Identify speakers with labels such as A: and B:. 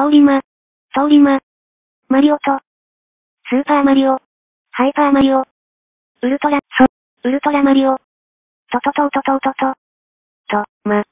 A: 通り魔、通り魔、マ。リオと、スーパーマリオ、ハイパーマリオ、ウルトラ、そ、ウルトラマリオ、トトトトトトト、と、ま、